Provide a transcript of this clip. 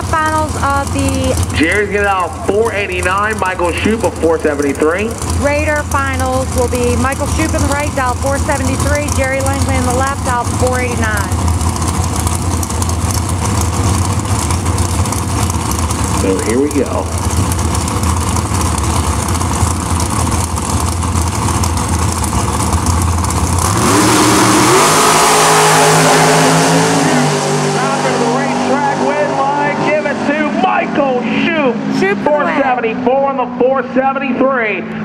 semifinals of the Jerry's getting out 489, Michael Shoop of 473. Raider finals will be Michael Shoop in the right, dial 473, Jerry Langley in the left, dial 489. So here we go. Out to the racetrack win line. Give it to Michael Shoop. Shoop for the 474 on the 473.